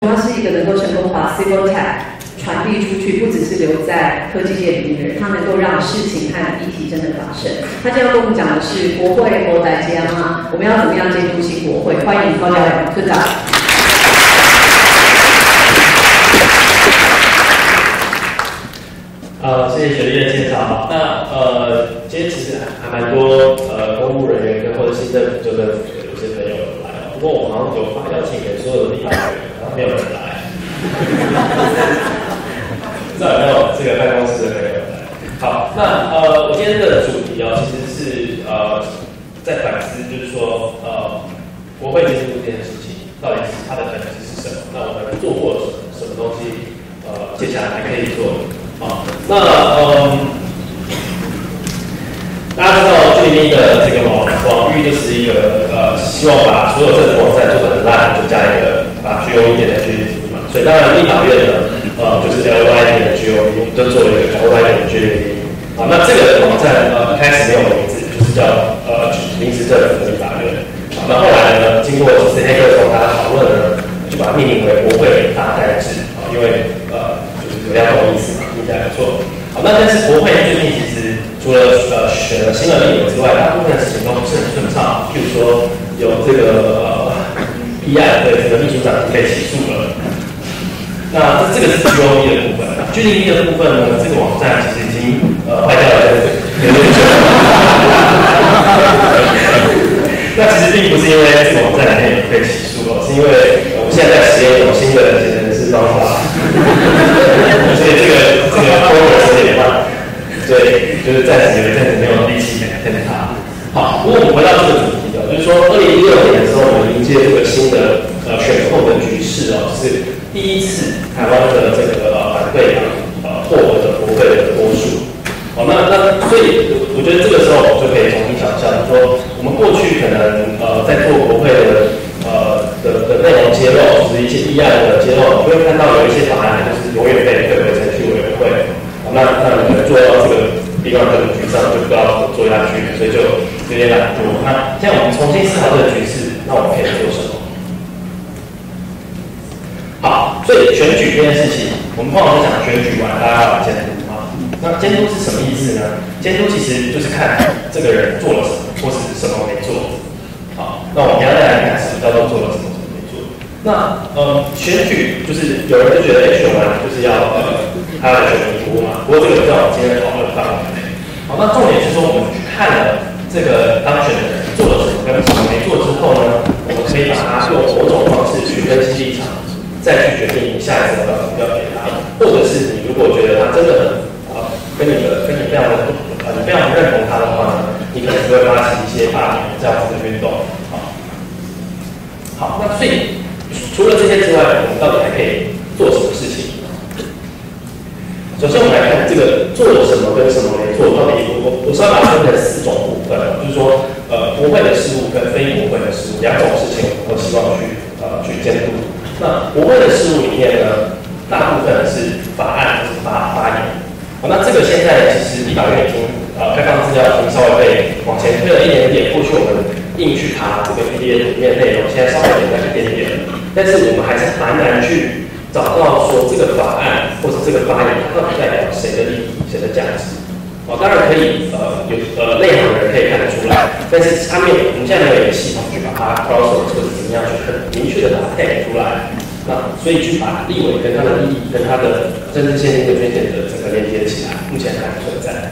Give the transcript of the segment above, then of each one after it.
它是一个能够成功把 civil tech 传递出去，不只是留在科技界里面的人，他能够让事情和议题真的发生。他今天要跟我们讲的是国会国代接吗？我们要怎么样监督新国会？欢迎高嘉良村长。呃，谢谢雪莉的介绍。那呃，今天其实还还蛮多呃公务人员跟或者新政府就跟有些朋友来了，不过我好像有发邀请给所有的立法委员，没有人来。不知道有没有这个办公室的朋友来？好，那呃，我今天的主题哦，其实是呃，在反思，就是说呃，国会监督这件事情，到底是它的本质是什么？那我们做过什么什么东西？呃，接下来还可以做。好，那嗯，大家知道最近的这个网网域就是一个呃，希望把所有政府网站做的很烂，就加一个 G O E 点的 G O E 嘛。所以当然立法院呢，呃，就是 L Y 点的 G O E，就做了一个 L Y 点的 G O E。啊，那这个网站呃一开始没有名字，就是叫呃临时政府的立法院。啊，那后来呢，经过几次黑客从大家讨论呢，就把它命名为国会大代制啊，因为呃就是比较有意思嘛，听起来不错。好，那但是国会最近其实除了呃选了新的立委之外，大部分的事情都不是很顺畅。譬如说有这个呃弊案的这个秘书长被起诉了。那这这个是 G O E 的部分，G O E 的部分呢，这个网站其实已经呃坏掉了，有点久。那其实并不是因为这个网站里面被起诉哦，是因为我们现在在实验一种新的节能式方法，所以这个这个 progress 有点慢，对，就是暂时有一阵子没有力气来跟它。好，不过我们回到这个主题哦，就是说二零一六年的时候，我们迎接这个新的呃选后的局势哦，是第一次台湾的这个呃反对党呃获得的国会的多数。好，那那所以我觉得这个时候就可以重新想象，说我们过去可能呃在做国会的呃的的内容揭露，就是一些议案的揭露，你会看到有一些法案就是永远被退回程序委员会。那那你可能做到这个地方政府局上就不知道怎么做下去，所以就有点懒惰。那现在我们重新思考这个局势，那我们可以做什么？好，所以选举这件事情，我们通常是讲选举完大家要监督啊。那监督是什么意思呢？监督其实就是看这个人做了什么，或是什么没做。好，那我们要再来看什么叫做做了，那呃，选举就是有人就觉得，哎，选完就是要呃，他要选民主嘛。不过这个在我们今天讨论范围内。好，那重点是说，我们去看了这个当选的人做了什么跟没做之后呢，我们可以把它用某种方式去分析立场。再去决定你下一次要不要给他，或者是你如果觉得他真的很啊，跟你的跟你非常的呃，你非常认同他的话呢，你可能就会发起一些罢免这样子的运动啊。好，那所以除了这些之外，我们到底还可以做什么事情？首先，我们来看这个做什么跟什么没做，到底我我我是要把它分成四种部分，就是说呃，国会的事务跟非国会的事务两种事情，我希望去呃去监督。那国会的事务里面呢，大部分是法案或者发发言。好，那这个现在其实立法院已经呃开放资料已经稍微被往前推了一点点。过去我们硬去查这个 PDF 里面内容，现在稍微简单一点点。但是我们还是蛮难去找到说这个法案或者这个发言它到底代表谁的利益、谁的价值。哦，当然可以呃有呃内行人可以看得出来，但是上面我们现在没有系统去把它 cross 或者怎么样去很明确的把它 tag 出来。那所以去把立委跟他的利益跟他的政治现金的捐献的整个连接起来，目前还不存在。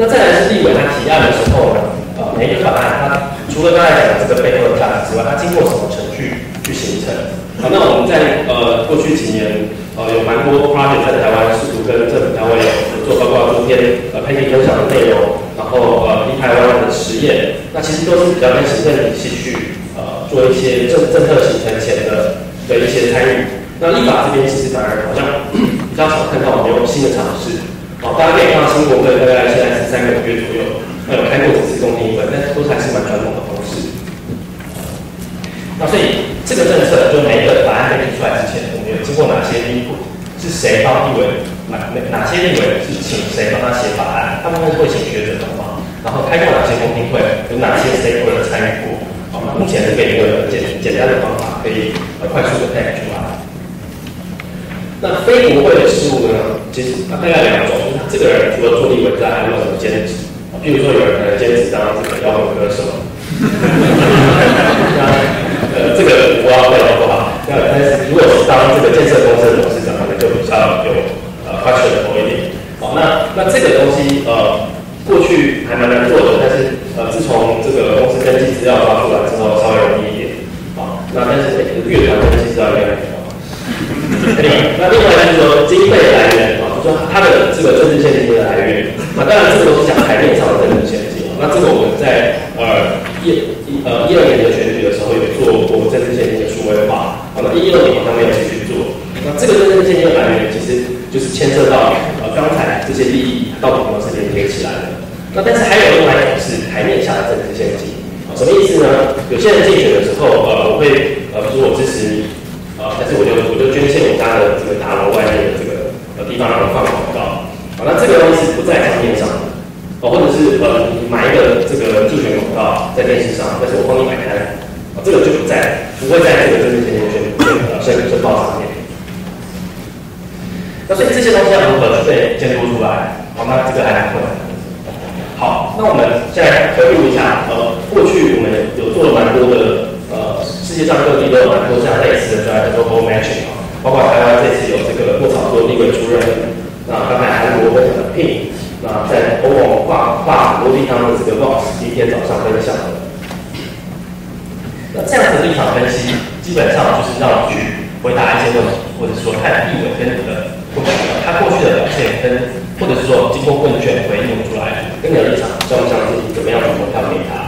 那再来是立委他提案的时候，呃，每一个法案它除了刚才讲的这个背后的价值之外，它经过什么程序去形成？好，那我们在呃过去几年呃有蛮多 project 在台湾试图跟政府单位合作，包括今天呃可以分享的内容，然后呃离台湾的实验，那其实都是比较跟行政体系去呃。做一些政政策形成前的的一些参与，那立法这边其实反而好像比较少看到我们有新的尝试。好，大家可以看到新国会大概现在是三个月左右，那有开过几次公听会，但都还是蛮传统的。那所以这个政策就每个法案被提出来之前，我们有经过哪些 input？是谁帮立委？哪哪哪些立委是请谁帮他写法案？他们会请学者帮忙，然后开过哪些公听会？有哪些 stakeholder 参与过？那目前是给一个简简单的方法，可以呃快速的 tag 出来。那非国会的事务呢，其实大概两种，这个人除了做立委之外，还有什么兼职？比如说有人可能兼职当这个摇滚歌手，呃这个我要会好不好？那但是如果是当这个建设公司的董事长，可能就比较有呃 questionable 一点。好，那那这个东西呃过去还蛮难做的，但是呃自从这个公司登记资料发出来之后，稍微容易一点。好，那但是每个乐团登记资料应该很好。那另外就是说经费来源啊，就说它的这个政治现金的来源那，当然这个都是讲台面上的政治现金那这个我们在呃一呃一二年的选举的时候有做过政治现金的数位化，好，那一二年好像没有继续做。那这个政治现金的来源其实就是牵涉到呃刚才这些利益到底有没有是连接起来的。那但是还有另外一种是台面下的政治现金，什么意思呢？有些人竞选的时候，呃，我会呃，比如说我支持你。啊，但是我就我就捐献我家的这个大楼外面的这个呃地方，然后放广告。好，那这个东西是不在台面上的，哦，或者是呃你买一个这个竞选广告在电视上，但是我帮你买单，啊，这个就不在，不会在这个政治宣宣呃申申报上面。那所以这些东西要如何去被监督出来？好，那这个还很困难。好，那我们现在回顾一下，呃，过去我们有做了蛮多的。世界上各地都有蛮多这样类似的专业，叫做 home matching 啊，包括台湾这次有这个过草做立委出任，那刚才韩国分享的 Pin，那在欧盟跨跨很多地方的这个 boss 今天早上分享的，那这样子的立场分析，基本上就是让你去回答一些问题，或者说看立委跟你的过去他过去的表现跟，或者是说经过问卷回应出来，跟你的立场相不相近，怎么样去投票给他。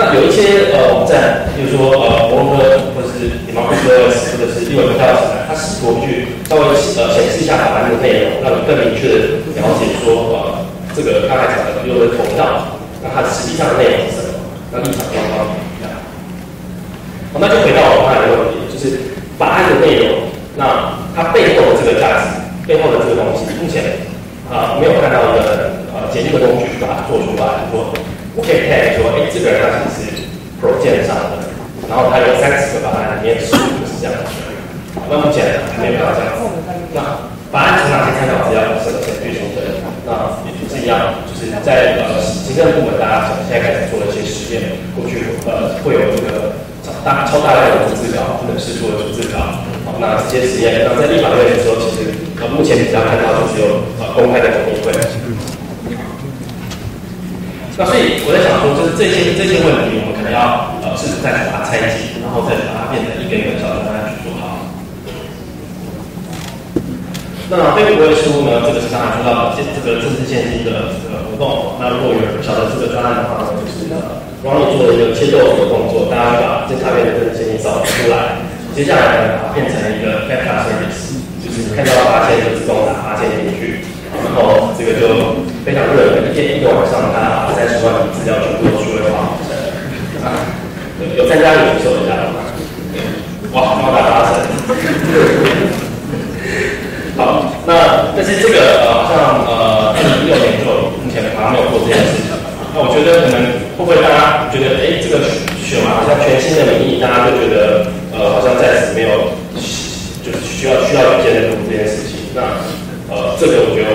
那有一些呃网站，比如说呃博客或者是 Democracy 或者是另外一个大起来，它试图去稍微呃显示一下法案的内容，让你更明确的了解说呃这个刚才讲的有人投票，那它实际上的内容是什么？那立场双方一样。好，那就回到我刚才的问题，就是法案的内容，那它背后的这个价值，背后的这个东西，目前啊没有看到一个呃简易的工具去把它做出来，说。我可以 tag 说，哎，这个人他其实是 Pro 建上的，然后他有三十个方案，里面十五个是这样的。那目前还没有到这样子。那法案从哪些参考资料是选具形成？那也是一样，就是在呃行政部门，大家现在开始做了一些实验，过去呃会有这个超大超大量的逐字稿，或者是做逐字稿。好，那这些实验，那在立法院的时候，其实呃目前比较看到就是有呃公开的总议会。那所以我在想说，就是这些这些问题，我们可能要呃试着再把它拆解，然后再把它变成一个一个小的方案去做好。那非国会事务呢，这个是刚才说到，这个政治现金的这个活动。那如果有人不晓得这个专案的话呢，就是呃，帮你做了一个切豆的动作，大家把这下面的政治现金扫出来，接下来呢，把它变成一个 backup service，就是看到八千就自动打八千进去。然后这个就非常热门，一天一个晚上，他把三十万的资料全部都数位化啊，有参加有手一下吗？哇，高达八成。好，那但是这个呃，好像呃，二零一六年就目前好像没有做这件事情。那我觉得可能会不会大家觉得，哎，这个选完好像全新的民意，大家就觉得呃，好像暂时没有，就是需要需要有监督这件事情。那呃，这个我觉得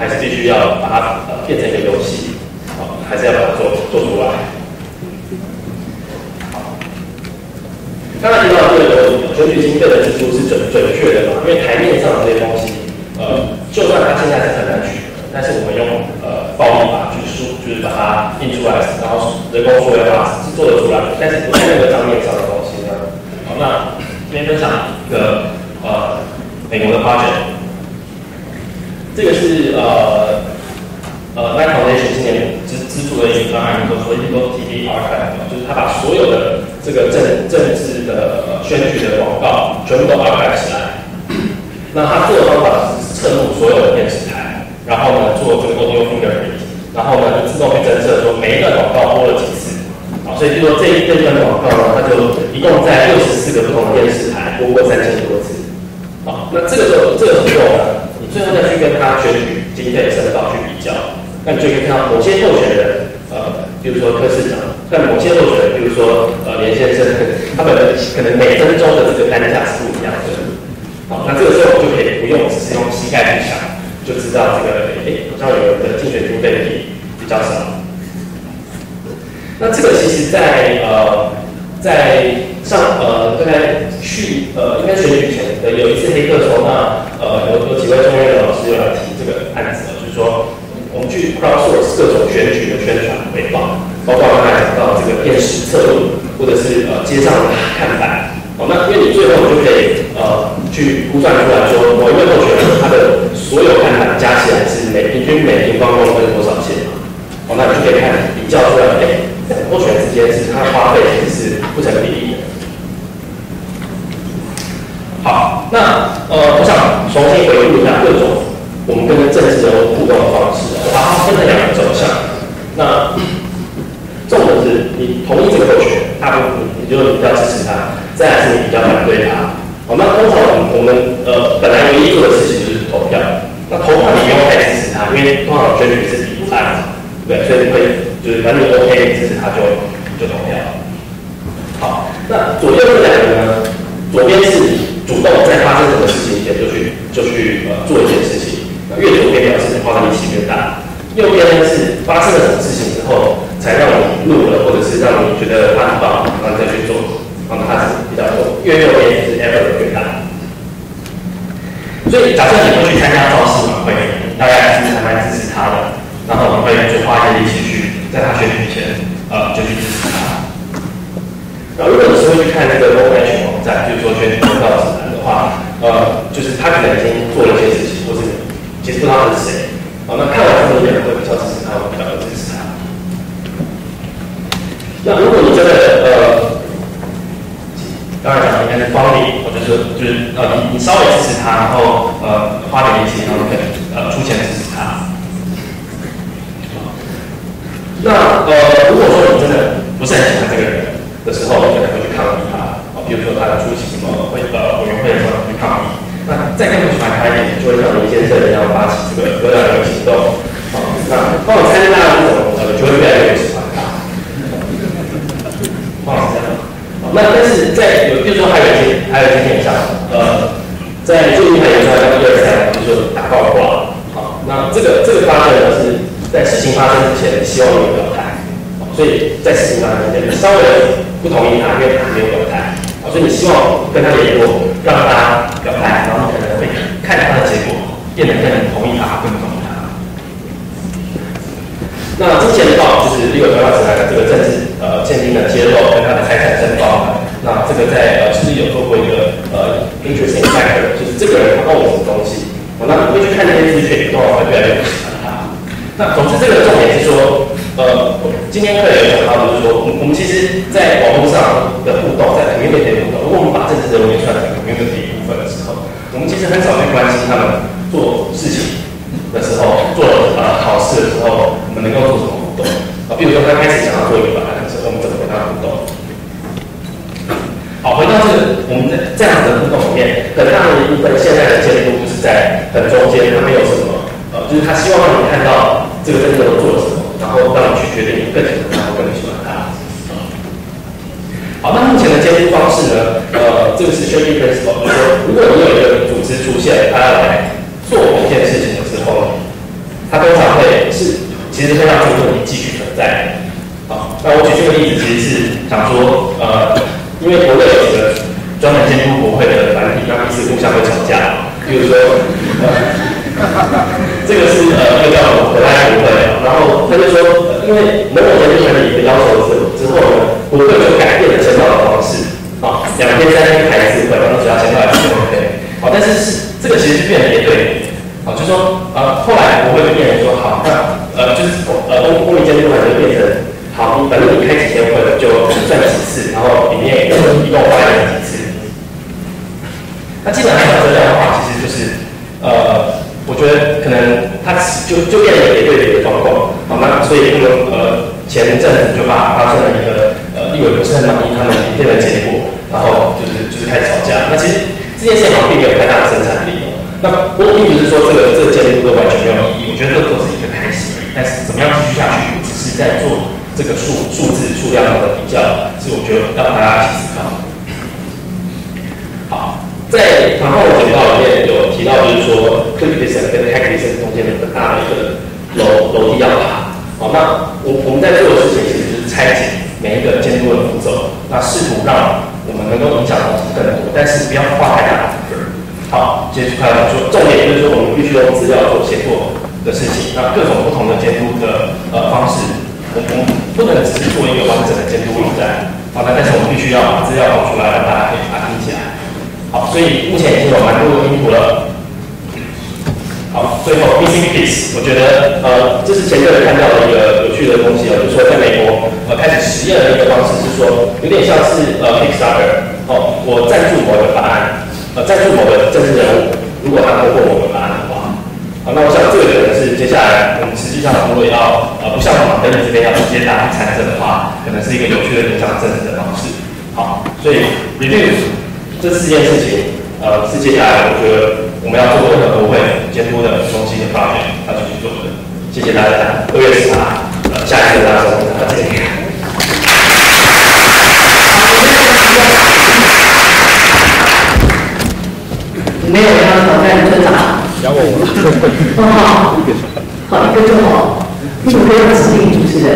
还是必须要把它呃变成一个游戏，好，还是要把它做做出来。好，刚才提到这个选举经费的支出是准准确的嘛？因为台面上的这些东西，呃，就算它现在是很难取得，但是我们用呃暴力法去输，就是把它印出来，然后人工数位化是做得出来，但是不是那个账面上的东西呢？好，那今天分享一个呃美国的 project。这个是呃呃 Light Foundation 今年资资助的一个专案，叫做 Political TV Archive，就是他把所有的这个政政治的呃选举的广告全部都 archive 起来。那他做的方法是侧录所有的电视台，然后呢做这个 audio fingerprint，然后呢就自动去侦测说每一段广告播了几次。好，所以就说这一这段广告呢，它就一共在六十四个不同的电视台播过三千多次。好，那这个时候这个时候呢？你最后再去跟他选举经费申报去比较，那你就可以看到某些候选人，呃，比如说柯市长，但某些候选人，比如说呃连先生，他们可能每分钟的这个单价是不一样的。好，那这个时候我就可以不用只是用膝盖去想，就知道这个诶好像有人的竞选经费比比较少。那这个其实，在呃在上呃大概去呃应该选举前的有一次黑客说，那呃有有几位中院的老师有来提这个案子，就是说。我们去 crowdsource 各种选举的宣传回报，包括刚才讲到这个电视侧录，或者是呃街上的看板。哦，那因为你最后你就可以呃去估算出来说，某一位候选人他的所有看板加起来是每平均每平方公分多少钱？哦，那你就可以看比较出来，哎，候选人之间是他的花费是不成比例的。好，那呃，我想重新回顾一下各种。我们跟政治人物互动的方式，把它分成两个走向。那重的是你同意这个候选人，大部分你就比较支持他；再来是你比较反对他。好，那通常我们呃本来唯一做的事情就是投票。那投票你不用太支持他，因为通常选举是比不案，对，所以你会就是反正 OK 支持他就就投票。好，那左右这两个呢，左边是主动在发生什么事情前就去就去呃做一件事情。越左边表示花的力气越大，右边呢是发生了什么事情之后才让你录了，或者是让你觉得他很棒，然后再去做，然后他是比较多。越右边是 effort 越大。所以假设你会去参加造势晚会，大概是还蛮支持他的，然后你会就花一些力气去在他选举前，呃，就去支持他。然后如果你是会去看那个公开选网站，就是说选举通道指南的话，呃，就是他可能已经做了一些事情，或是。其实不知道他是谁，好，那看完之后，你会比较支持他，会比较支持他。那如果你真的呃，当然讲应该是方便，或者是就是呃，你你稍微支持他，然后呃花点力气，然后可以呃出钱支持他。那呃，如果说你真的不是很喜欢这个人的时候，你可能会去抗议他，啊，比如说他出席什么会呃委员会的时候去抗议。那再就会像林先生一样发起这个割两个行动。好，那帮我参加这种，呃，就会越来越喜欢他。放是这样。好，那但是在有，比如说还有一些，还有一些现象，呃，在最近还有出来一二三，就是打爆挂。好，那这个这个发生呢是在事情发生之前希望有表态，所以在事情发生之前稍微不同意他，因为他没有表态。所以你希望跟他联络，让他表态。看他的结果，变得更同意他，更不同意他。那之前的话，就是第一个主要指的这个政治呃现金的揭露跟他的财产申报。那这个在呃其实有做过一个呃 interesting factor，就是这个人他 own 什么东西。我那你会去看这些资讯，多少会越来越不喜欢他。那总之这个重点是说，呃，今天课也有讲到，就是说，我们其实，在网络上的互动，在平面面的互动，如果我们把政治人物也算成平面的一部分的时候。我们其实很少去关心他们做事情的时候，做呃好事的时候，我们能够做什么互动啊？比如说他开始想要做一个法案的时候，我们怎么跟他互动？好，回到这个我们在这样的互动里面，很大的一部分现在的监督就是在很中间，他没有什么呃，就是他希望让你看到这个真正的做了什么，然后让你去决定你更喜欢他或更喜欢他。好，那目前的监督方式呢？呃，这个是 shaping principle，就是说，如果你有一个出现，他要来做某件事情的时候，他通常会是其实会让这个问题继续存在。好，那我举这个例子，其实是想说，呃，因为国内有几个专门监督国会的团体，那彼此互相会吵架。比如说，这个是呃一个叫国爱国会，然后他就说，因为某某监督团体的要求之之后呢。国会就改变了签到的方式，啊，两天三天开一次会，然后只要签到一次就 OK，好，但是是这个其实变得也对，好，就说呃后来我会跟店员说好，那呃就是呃公公民监督团就变成好，反正你开几天会就算几次，然后里面一共花了几次，那基本上这样的话，其实就是呃我觉得可能它就就变成也对的一个状况，好，那所以那个呃前阵子就把发生了一个。立委不是很满意他们影片的结果，然后就是就是开始吵架。那其实这件事情并没有太大的生产力。那不过并不是说这个这个监督都完全没有意义。我觉得这都是一个开始，但是个数数字数量的比较，是我觉得让大家一起思考。好，在谈话的简报里面有提到，就是说 click distance 跟 hack distance 中间有很大的一个楼楼梯要爬。好，那我我们在做的事情其实就是拆解每一个监督的步骤，那试图让我们能够影响东西更多，但是不要画太大的分。好，接着开始说，重点就是说我们必须用资料做协作的事情，那各种不同的监督的呃方式，我们不能只是做一个完整的监督网站。好，那但是我们必须要把资料放出来，让大家可以把它听起来。所以目前已经有蛮多的音图了。好，最后 missing piece，我觉得呃，这是前个人看到的一个有趣的东西哦，就是说在美国呃开始实验的一个方式是说，有点像是呃 Kickstarter 哦，我赞助某个法案，呃赞助某个政治人物，如果他通过某个法案的话，好，那我想这个可能是接下来我们实际上如果要呃不像马登这边要直接打去参政的话，可能是一个有趣的影响政治的方式。好，所以 review。这四件事情，呃，是接下来我觉得我们要做任何国会监督的中心的方面要继续做的。谢谢大家，二月十八，呃，下一次大家再见。没有要挑战村长。讲我我。哦好，好一个就好，为什么要指定主持人？